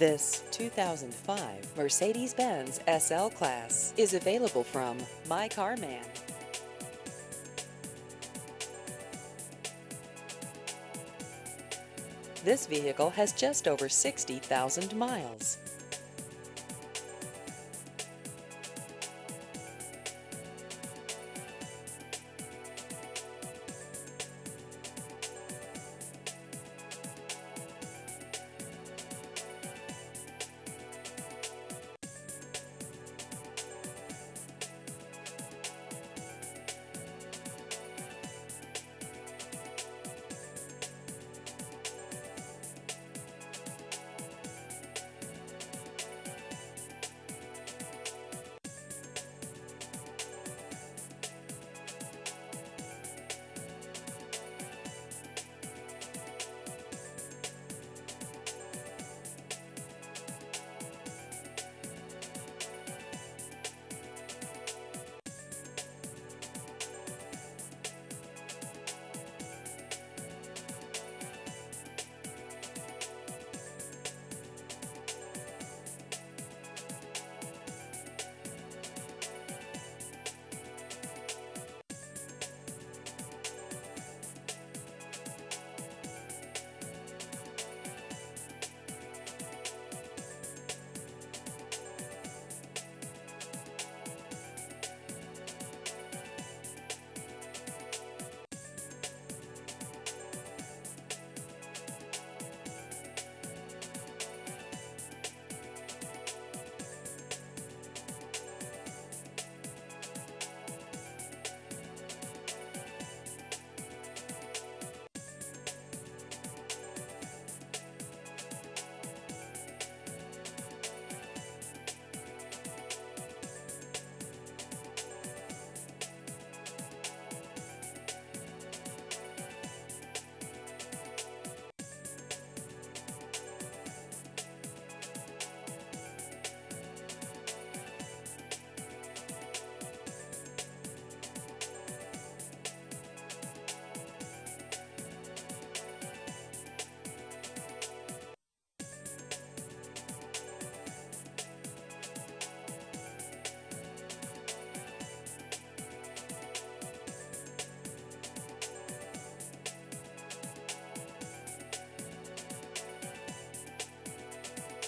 This 2005 Mercedes-Benz SL Class is available from My Car Man. This vehicle has just over 60,000 miles.